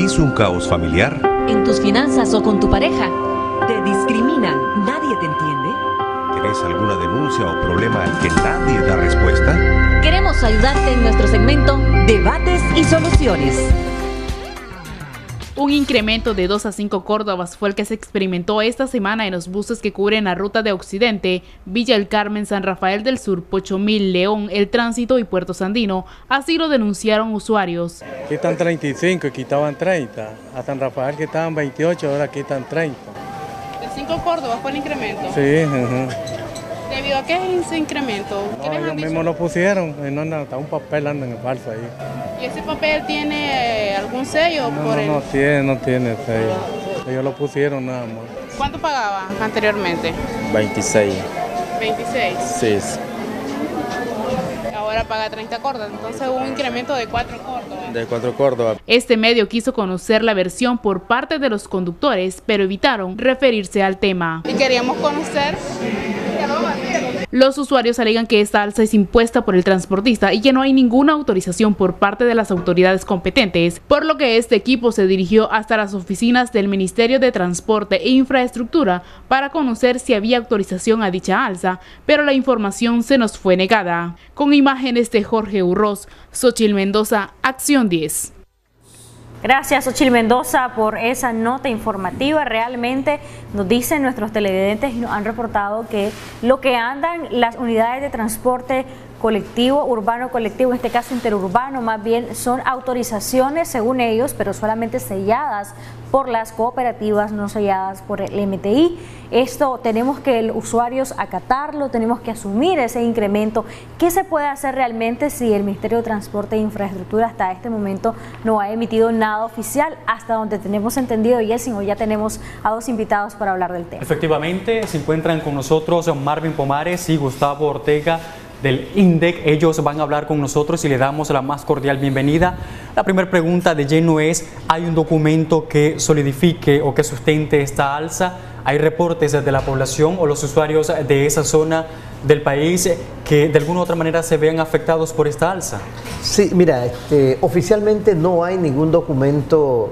¿Vivís un caos familiar? ¿En tus finanzas o con tu pareja? ¿Te discriminan? ¿Nadie te entiende? ¿Tenés alguna denuncia o problema al que nadie da respuesta? Queremos ayudarte en nuestro segmento Debates y soluciones. Un incremento de 2 a 5 córdobas fue el que se experimentó esta semana en los buses que cubren la ruta de Occidente, Villa El Carmen, San Rafael del Sur, Pochomil, León, El Tránsito y Puerto Sandino. Así lo denunciaron usuarios. Aquí están 35 y quitaban 30. A San Rafael que estaban 28, ahora quitan 30. ¿De 5 córdobas fue el incremento? Sí, ajá. ¿Debido a qué es ese incremento? ¿Qué No, les ellos mismos lo pusieron, y no, no, está un papel anda en el falso ahí. ¿Y ese papel tiene eh, algún sello No, por no, el... no tiene, no tiene sello. Ellos lo pusieron nada más. ¿Cuánto pagaba anteriormente? 26. 26. Sí. Ahora paga 30 córdobas, entonces hubo un incremento de 4 córdobas. De cuatro Córdoba. Este medio quiso conocer la versión por parte de los conductores, pero evitaron referirse al tema. Y queríamos conocer... Los usuarios alegan que esta alza es impuesta por el transportista y que no hay ninguna autorización por parte de las autoridades competentes, por lo que este equipo se dirigió hasta las oficinas del Ministerio de Transporte e Infraestructura para conocer si había autorización a dicha alza, pero la información se nos fue negada. Con imágenes de Jorge Urroz, Xochil Mendoza, Acción 10. Gracias, Ochil Mendoza, por esa nota informativa. Realmente nos dicen nuestros televidentes y nos han reportado que lo que andan las unidades de transporte colectivo, urbano colectivo, en este caso interurbano, más bien son autorizaciones según ellos, pero solamente selladas por las cooperativas, no selladas por el MTI. Esto tenemos que los usuarios acatarlo, tenemos que asumir ese incremento. ¿Qué se puede hacer realmente si el Ministerio de Transporte e Infraestructura hasta este momento no ha emitido nada oficial? Hasta donde tenemos entendido, Yelsin, hoy ya tenemos a dos invitados para hablar del tema. Efectivamente, se encuentran con nosotros Marvin Pomares y Gustavo Ortega del INDEC. Ellos van a hablar con nosotros y le damos la más cordial bienvenida. La primera pregunta de lleno es, ¿hay un documento que solidifique o que sustente esta alza? ¿Hay reportes de la población o los usuarios de esa zona del país que de alguna u otra manera se vean afectados por esta alza? Sí, mira, este, oficialmente no hay ningún documento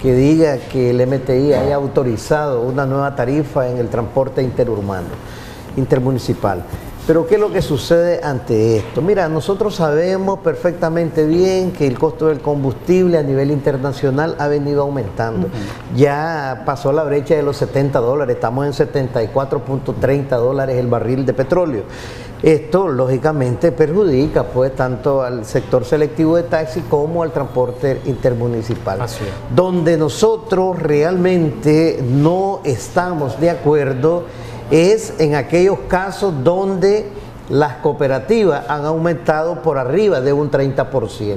que diga que el MTI haya autorizado una nueva tarifa en el transporte interurbano, intermunicipal. Pero ¿qué es lo que sucede ante esto? Mira, nosotros sabemos perfectamente bien que el costo del combustible a nivel internacional ha venido aumentando. Ya pasó la brecha de los 70 dólares, estamos en 74.30 dólares el barril de petróleo. Esto lógicamente perjudica pues tanto al sector selectivo de taxi como al transporte intermunicipal. Así es. Donde nosotros realmente no estamos de acuerdo es en aquellos casos donde las cooperativas han aumentado por arriba de un 30%.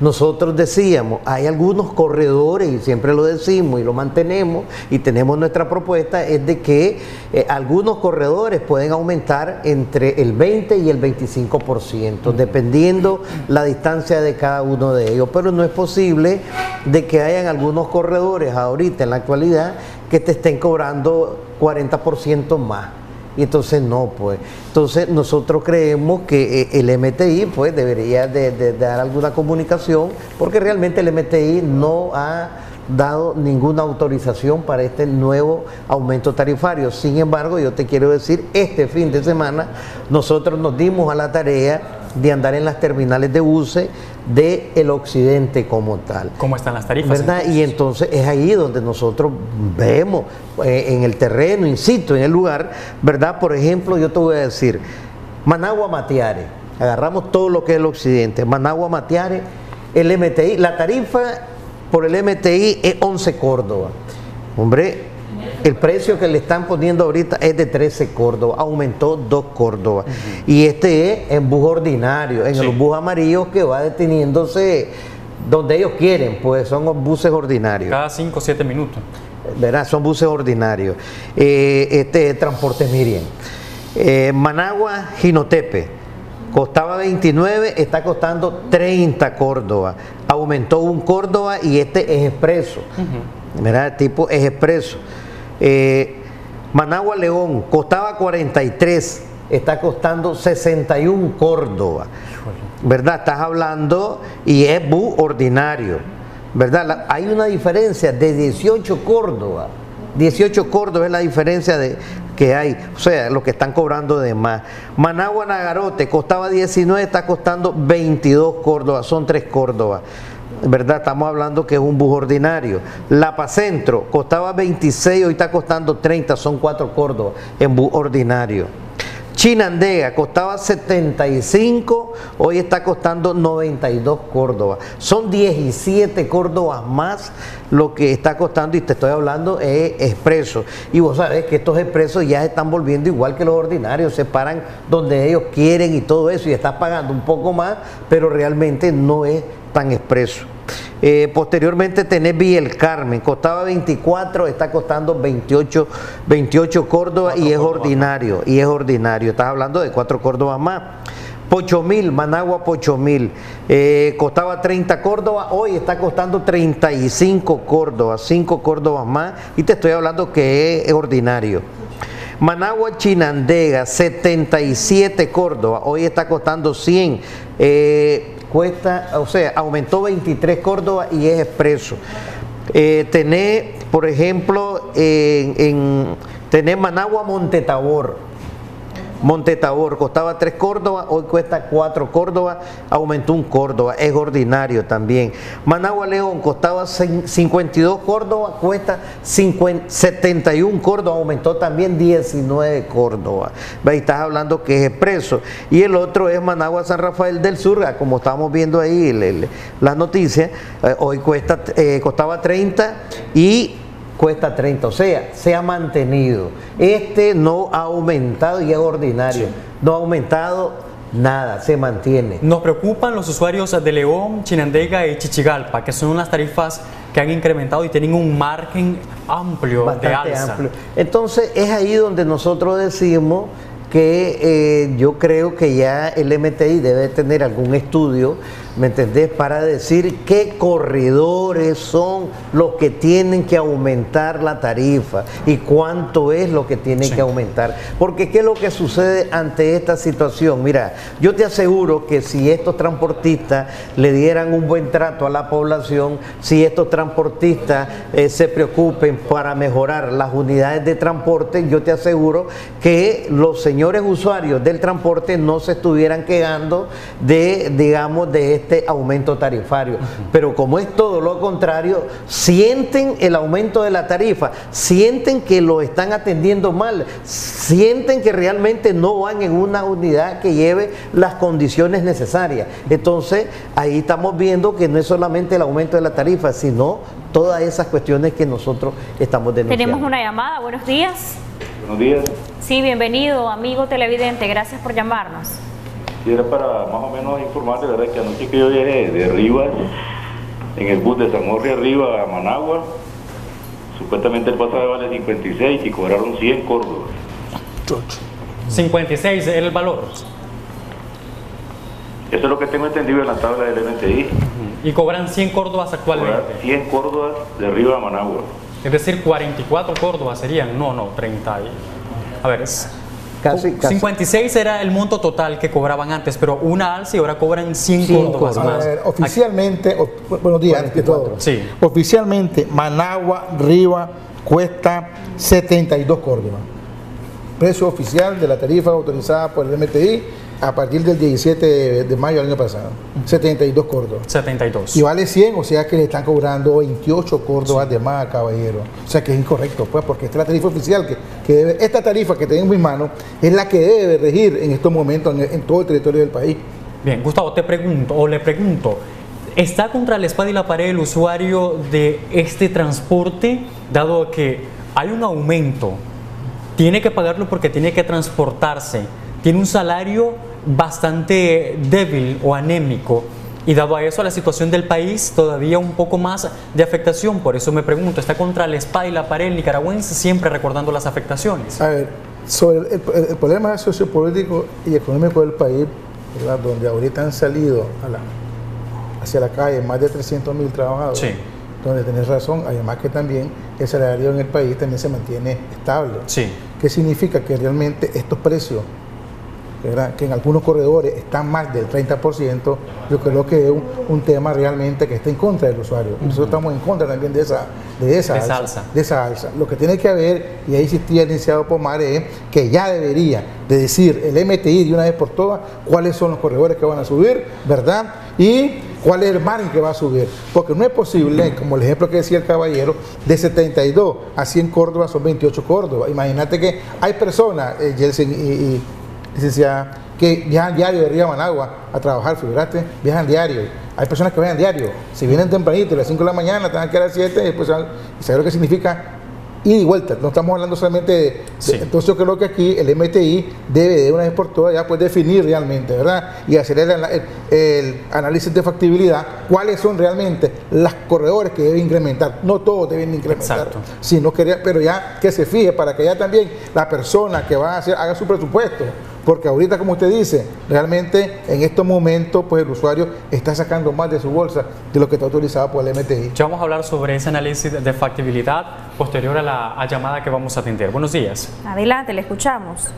Nosotros decíamos, hay algunos corredores, y siempre lo decimos y lo mantenemos, y tenemos nuestra propuesta, es de que eh, algunos corredores pueden aumentar entre el 20 y el 25%, dependiendo la distancia de cada uno de ellos. Pero no es posible de que hayan algunos corredores ahorita en la actualidad que te estén cobrando 40% más. Y entonces no, pues. Entonces nosotros creemos que eh, el MTI pues debería de, dar alguna comunicación porque realmente el MTI no ha dado ninguna autorización para este nuevo aumento tarifario. Sin embargo, yo te quiero decir, este fin de semana nosotros nos dimos a la tarea de andar en las terminales de buses del el occidente como tal. ¿Cómo están las tarifas? ¿verdad? Y entonces es ahí donde nosotros vemos eh, en el terreno, insisto, en el lugar, ¿verdad? Por ejemplo, yo te voy a decir, Managua Matiare, agarramos todo lo que es el occidente, Managua Matiare, el MTI, la tarifa por el MTI es 11 Córdoba. Hombre, el precio que le están poniendo ahorita es de 13 Córdoba, aumentó 2 Córdoba. Y este es en bus ordinario, en Sí. el bus amarillo que va deteniéndose donde ellos quieren, pues son buses ordinarios. Cada 5 o 7 minutos. ¿verdad? Son buses ordinarios. Eh, este transporte Miriam. Eh, Managua, Ginotepe. Costaba 29, está costando 30 Córdoba. Aumentó un Córdoba y este es expreso. ¿Verdad? Tipo es expreso. Eh, Managua León costaba 43, está costando 61 Córdoba. ¿Verdad? Estás hablando y es bus ordinario. ¿verdad? Hay una diferencia de 18 Córdoba. 18 Córdoba es la diferencia de, que hay, o sea, lo que están cobrando de más. Managua Nagarote costaba 19, está costando 22 Córdoba, son 3 Córdoba. ¿Verdad? Estamos hablando que es un bus ordinario. Lapa Centro costaba 26, hoy está costando 30, son 4 Córdoba en bus ordinario. Chinandega costaba 75, hoy está costando 92 Córdoba. Son 17 Córdobas más lo que está costando y te estoy hablando es expreso. Y vos sabés que estos expresos ya se están volviendo igual que los ordinarios, se paran donde ellos quieren y todo eso y estás pagando un poco más, pero realmente no es tan expreso. Eh, posteriormente tenés Villa El Carmen, costaba 24, está costando 28, 28 Córdoba y es ordinario, y es ordinario, estás hablando de 4 Córdobas más. Pocho Mil, Managua Pocho Mil, eh, costaba 30 Córdoba, hoy está costando 35 Córdoba, 5 Córdobas más, y te estoy hablando que es ordinario. Managua Chinandega, 77 Córdoba, hoy está costando 100. eh, cuesta, o sea, aumentó 23 Córdoba y es expreso. Eh, tenés, por ejemplo, en, en- Managua Montetabor. Montetabor costaba 3 Córdoba, hoy cuesta 4 Córdoba, aumentó un Córdoba, es ordinario también. Managua León costaba cin- 52 Córdoba, cuesta 50 71 Córdoba, aumentó también 19 Córdoba. Ahí estás hablando que es expreso. Y el otro es Managua San Rafael del Sur, ah, como estamos viendo ahí las noticias, eh, hoy cuesta, eh, costaba 30 y cuesta 30, o sea, se ha mantenido. Este no ha aumentado y es ordinario. No ha aumentado nada, se mantiene. Nos preocupan los usuarios de León, Chinandega y Chichigalpa, que son unas tarifas que han incrementado y tienen un margen amplio de alza. amplio. Entonces es ahí donde nosotros decimos que eh, yo creo que ya el MTI debe tener algún estudio, ¿me entendés? Para decir qué corredores son los que tienen que aumentar la tarifa y cuánto es lo que tienen Sí. que aumentar. Porque ¿qué es lo que sucede ante esta situación? Mira, yo te aseguro que si estos transportistas le dieran un buen trato a la población, si estos transportistas eh, se preocupen para mejorar las unidades de transporte, yo te aseguro que los señores usuarios del transporte no se estuvieran quejando de, digamos, de este aumento tarifario. Pero como es todo lo contrario, sienten el aumento de la tarifa, sienten que lo están atendiendo mal, sienten que realmente no van en una unidad que lleve las condiciones necesarias. Entonces, ahí estamos viendo que no es solamente el aumento de la tarifa, sino todas esas cuestiones que nosotros estamos denunciando. Tenemos una llamada, buenos días. Buenos días. Sí, bienvenido, amigo televidente, gracias por llamarnos. Sí, era para más o menos informarle, ¿verdad? Que anoche que yo llegué de Rivas, en el bus de San Jorge arriba a Managua, supuestamente el pasaje vale 56 y cobraron 100 Córdoba. 56 era el valor. Eso es lo que tengo entendido en la tabla del MTI. Y cobran 100 córdobas Cobrar actualmente. 100 Córdobas de arriba a Managua. Es decir, 44 córdobas serían. No, no, 30. y- A ver, es- Casi, casi. 56 era el monto total que cobraban antes, pero una alza y ahora cobran 100 100 córdobas córdobas. más. A ver, oficialmente, o- bu- buenos días, antes que todo. Sí. Oficialmente, Managua, Riva, cuesta 72 Córdoba. Precio oficial de la tarifa autorizada por el MTI a partir del 17 de, mayo del año pasado. 72 Córdoba. 72. Y vale 100, o sea que le están cobrando 28 Córdobas de más, caballero. O sea que es incorrecto, pues, porque esta es la tarifa oficial que, que debe, esta tarifa que tengo en mis manos es la que debe regir en estos momentos en, en todo el territorio del país. Bien, Gustavo, te pregunto, o le pregunto, ¿está contra la espada y la pared el usuario de este transporte, dado que hay un aumento? Tiene que pagarlo porque tiene que transportarse, tiene un salario bastante débil o anémico. Y dado a eso, la situación del país todavía un poco más de afectación. Por eso me pregunto, ¿está contra la espada y la pared el nicaragüense siempre recordando las afectaciones? A ver, sobre el, el- el problema sociopolítico y económico del país, ¿verdad? donde ahorita han salido a la- hacia la calle más de 300 mil trabajadores, Sí. donde tenés razón, además que también el salario en el país también se mantiene estable. Sí. ¿Qué significa? Que realmente estos precios ¿verdad? que en algunos corredores están más del 30%, yo creo que es un, un tema realmente que está en contra del usuario. Nosotros estamos en contra también de esa, de esa, De alza, alza. de esa alza. Lo que tiene que haber, y ahí insistía el licenciado Pomares, es que ya debería de decir el MTI de una vez por todas cuáles son los corredores que van a subir, ¿verdad? Y cuál es el margen que va a subir. Porque no es posible, como el ejemplo que decía el caballero, de 72 a 100 Córdoba son 28 Córdoba. Imagínate que hay personas, eh, y licenciada, que viajan diario de Río a Managua a trabajar, figurate, viajan diario. Hay personas que viajan diario. Si vienen tempranito, a las 5 de la mañana, están aquí a las 7, y después saben lo que significa ida y vuelta. No estamos hablando solamente de, entonces yo creo que aquí el MTI debe de una vez por todas ya pues definir realmente, ¿verdad? Y hacer el, ana- el- el análisis de factibilidad, cuáles son realmente las corredores que deben incrementar. No todos deben incrementar, Exacto. sino que, pero ya que se fije para que ya también la persona que va a hacer haga su presupuesto. Porque ahorita, como usted dice, realmente en estos momentos, pues el usuario está sacando más de su bolsa de lo que está autorizado por el MTI. Ya vamos a hablar sobre ese análisis de- factibilidad posterior a la a llamada que vamos a atender. Buenos días. Adelante, le escuchamos.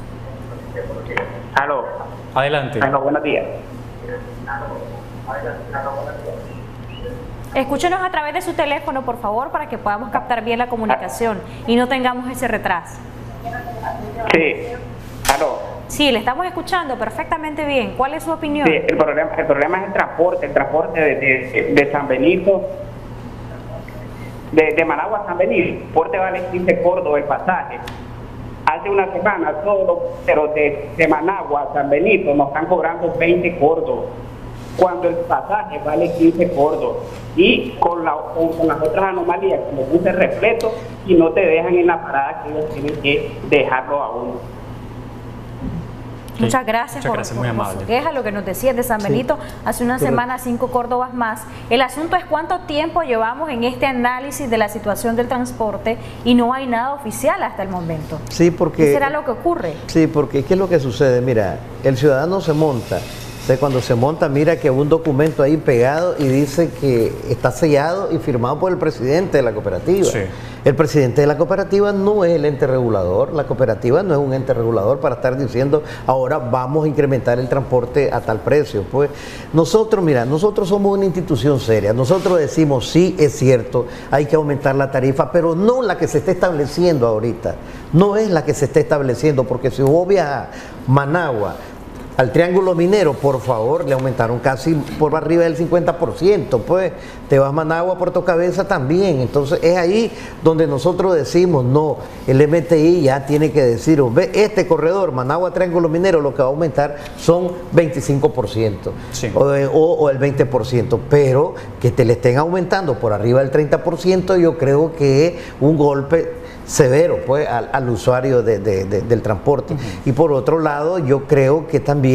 Aló, Adelante. aló, buenos días. Escúchenos a través de su teléfono, por favor, para que podamos captar bien la comunicación y no tengamos ese retraso. Sí, aló. Sí, le estamos escuchando perfectamente bien. ¿Cuál es su opinión? El problema, el problema es el transporte, el transporte de, de- San Benito, de, Managua a San Benito, porte vale 15 Córdoba el pasaje. Hace una semana solo, pero de, Managua a San Benito nos están cobrando 20 Córdoba, cuando el pasaje vale 15 Córdoba. Y con, la, con las otras anomalías, como buses repletos, y no te dejan en la parada que ellos tienen que dejarlo a uno. Muchas gracias, Muchas por, gracias, por- muy por su amable. queja, lo que nos decía de San Benito hace una Pero- semana, cinco Córdobas más. El asunto es cuánto tiempo llevamos en este análisis de la situación del transporte y no hay nada oficial hasta el momento. Sí, ¿Qué porque... será lo que ocurre? Sí, porque ¿qué es lo que sucede? Mira, el ciudadano se monta. Sea, cuando se monta, mira que un documento ahí pegado y dice que está sellado y firmado por el presidente de la cooperativa. Sí. El presidente de la cooperativa no es el ente regulador, la cooperativa no es un ente regulador para estar diciendo ahora vamos a incrementar el transporte a tal precio. Pues nosotros, mira, nosotros somos una institución seria, nosotros decimos sí, es cierto, hay que aumentar la tarifa, pero no la que se está estableciendo ahorita, no es la que se está estableciendo, porque si vos viajas a Managua, al Triángulo Minero, por favor, le aumentaron casi por arriba del 50%, pues te vas a Managua, Puerto Cabeza también. Entonces es ahí donde nosotros decimos, no, el MTI ya tiene que decir, ve, este corredor, Managua, Triángulo Minero, lo que va a aumentar son 25% Sí. o, de- o- o el 20%, pero que te le estén aumentando por arriba del 30%, yo creo que es un golpe severo pues al, al usuario de- de- de- del transporte. Y por otro lado, yo creo que también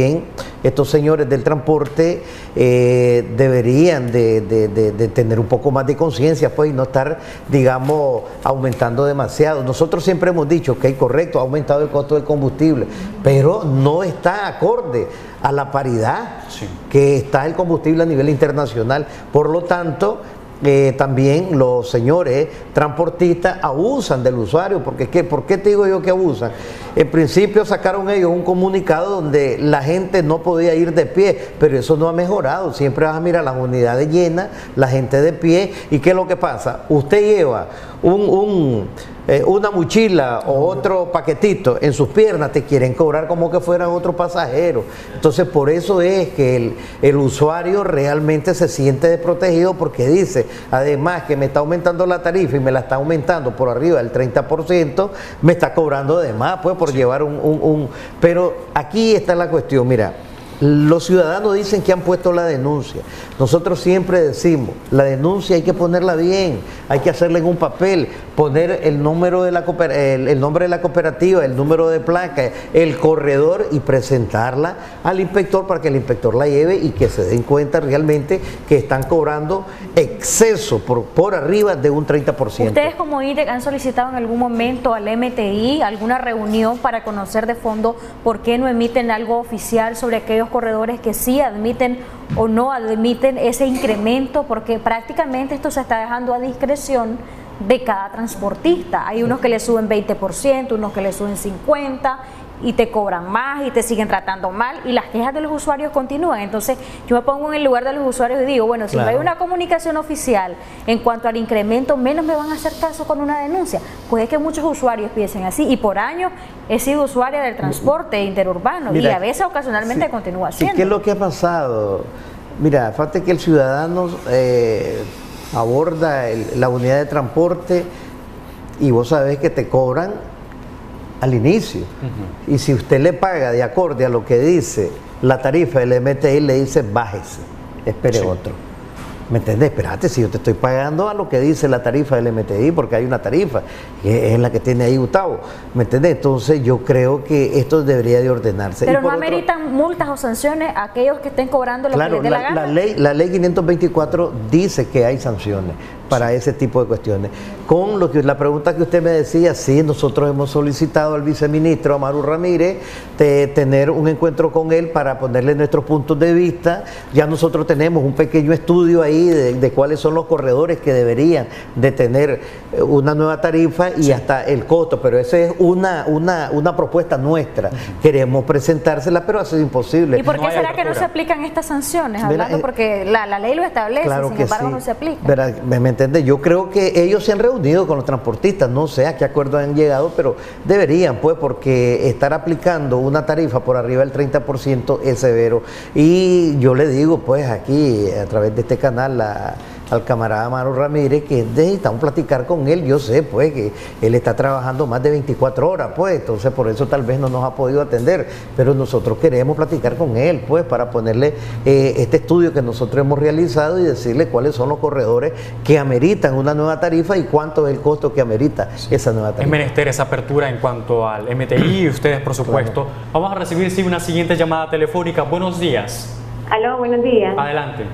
estos señores del transporte eh, deberían de, de- de- de tener un poco más de conciencia pues y no estar, digamos, aumentando demasiado. Nosotros siempre hemos dicho que, correcto, ha aumentado el costo del combustible, pero no está acorde a la paridad Sí. que está el combustible a nivel internacional. Por lo tanto, eh, también los señores transportistas abusan del usuario, porque ¿qué? ¿por qué te digo yo que abusan? En principio sacaron ellos un comunicado donde la gente no podía ir de pie, pero eso no ha mejorado. Siempre vas a mirar las unidades llenas, la gente de pie, y ¿qué es lo que pasa? Usted lleva un, un, eh, una mochila o otro paquetito en sus piernas, te quieren cobrar como que fueran otro pasajero. Entonces, por eso es que el, el usuario realmente se siente desprotegido porque dice, además que me está aumentando la tarifa y me la está aumentando por arriba del 30%, me está cobrando de más, pues, por llevar un, un- un- Pero aquí está la cuestión, mira. Los ciudadanos dicen que han puesto la denuncia. Nosotros siempre decimos, la denuncia hay que ponerla bien, hay que hacerla en un papel, poner el número de la el, el nombre de la cooperativa, el número de placa, el corredor y presentarla al inspector para que el inspector la lleve y que se den cuenta realmente que están cobrando exceso por, por arriba de un 30%. ¿Ustedes como IDEC han solicitado en algún momento al MTI alguna reunión para conocer de fondo por qué no emiten algo oficial sobre aquellos corredores que sí admiten o no admiten ese incremento? Porque prácticamente esto se está dejando a discreción de cada transportista. Hay unos que le suben 20%, unos que le suben 50%. Y te cobran más y te siguen tratando mal y las quejas de los usuarios continúan. Entonces yo me pongo en el lugar de los usuarios y digo, bueno, si no hay una comunicación oficial en cuanto al incremento, menos me van a hacer caso con una denuncia. Puede que muchos usuarios piensen así y por años he sido usuaria del transporte interurbano y a veces ocasionalmente continúa siendo. ¿Qué es lo que ha pasado? Mira, falta que el ciudadano eh, aborda la unidad de transporte y vos sabés que te cobran al inicio. Y si usted le paga de acorde a lo que dice la tarifa del MTI, le dice bájese, espere otro. ¿Me entiendes? Espérate, si yo te estoy pagando a lo que dice la tarifa del MTI, porque hay una tarifa, que es la que tiene ahí Gustavo. ¿Me entiendes? Entonces yo creo que esto debería de ordenarse. Pero no ameritan multas o sanciones a aquellos que estén cobrando lo que les dé la, gana. La ley, la ley 524 dice que hay sanciones para ese tipo de cuestiones. Con lo que la pregunta que usted me decía, sí, nosotros hemos solicitado al viceministro Amaru Ramírez de tener un encuentro con él para ponerle nuestros puntos de vista. Ya nosotros tenemos un pequeño estudio ahí de, cuáles son los corredores que deberían de tener eh, una nueva tarifa y hasta el costo, pero esa es una, una, una propuesta nuestra. Queremos presentársela, pero ha sido imposible. ¿Y por qué será que no se aplican estas sanciones? Hablando eh, porque la, ley lo establece, sin embargo no se aplica. Yo creo que ellos se han reunido con los transportistas, no sé a qué acuerdo han llegado, pero deberían, pues, porque estar aplicando una tarifa por arriba del 30% es severo. Y yo le digo, pues, aquí, a través de este canal, la al camarada Maro Ramírez que necesitamos platicar con él. Yo sé, pues, que él está trabajando más de 24 horas, pues, entonces por eso tal vez no nos ha podido atender, pero nosotros queremos platicar con él, pues, para ponerle eh, este estudio que nosotros hemos realizado y decirle cuáles son los corredores que ameritan una nueva tarifa y cuánto es el costo que amerita esa nueva tarifa. Es menester esa apertura en cuanto al MTI y ustedes, por supuesto. Vamos a recibir, sí, una siguiente llamada telefónica. Buenos días. Aló, buenos días. Adelante.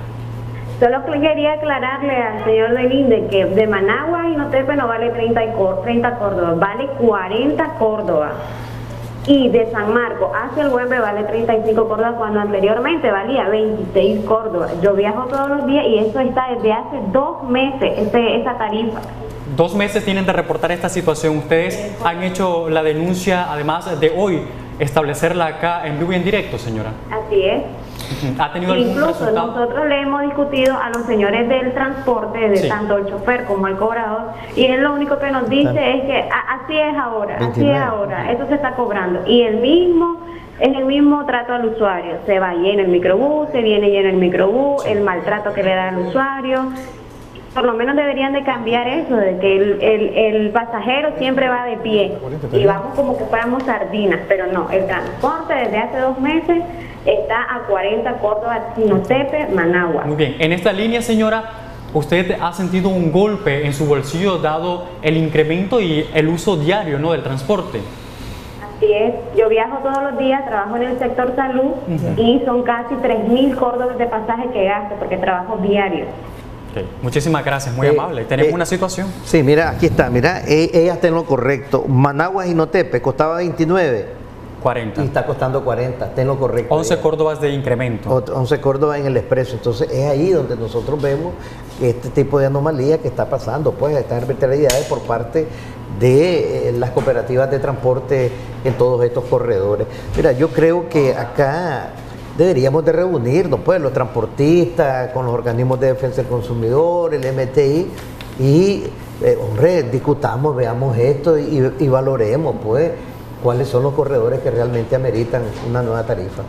Solo quería aclararle al señor Delinde que de Managua y Notepe no vale 30, 30 Córdoba, vale 40 Córdoba. Y de San Marco hacia el Huembe vale 35 Córdoba cuando anteriormente valía 26 Córdoba. Yo viajo todos los días y eso está desde hace dos meses, ese, esa tarifa. Dos meses tienen de reportar esta situación. Ustedes han hecho la denuncia, además de hoy, establecerla acá en vivo y en directo, señora. Así es. ¿Ha tenido Incluso nosotros le hemos discutido a los señores del transporte, de tanto el chofer como el cobrador, y él lo único que nos dice es que así es ahora, así es ahora, eso se está cobrando. Y el mismo es el mismo trato al usuario. Se va lleno el microbús, se viene lleno el microbús, el maltrato que le da al usuario. Por lo menos deberían de cambiar eso, de que el, el, el pasajero siempre va de pie. Y vamos como que fuéramos sardinas, pero no, el transporte desde hace dos meses está a 40 Córdoba, Sinotepe, Managua. Muy bien, en esta línea, señora, ¿usted ha sentido un golpe en su bolsillo dado el incremento y el uso diario ¿no? del transporte? Así es, yo viajo todos los días, trabajo en el sector salud y son casi 3.000 córdobas de pasaje que gasto porque trabajo diario. Muchísimas gracias, muy eh, amable. ¿Tenemos eh, una situación? Sí, mira, aquí está, mira, e, ella está en lo correcto. Managua y Notepe costaba 29 40. Y está costando 40, ten lo correcto. 11 Córdobas de incremento. 11 Córdobas en el expreso. Entonces es ahí donde nosotros vemos este tipo de anomalía que está pasando, pues estas arbitrariedades por parte de eh, las cooperativas de transporte en todos estos corredores. Mira, yo creo que acá deberíamos de reunirnos, pues, los transportistas, con los organismos de defensa del consumidor, el MTI, y, eh, hombre, discutamos, veamos esto y, y valoremos, pues cuáles son los corredores que realmente ameritan una nueva tarifa.